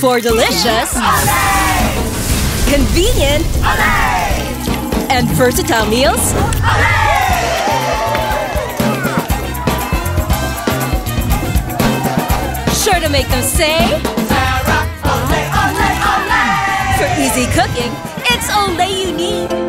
For delicious, convenient, and versatile meals, sure to make them say, For easy cooking, it's Olay you need.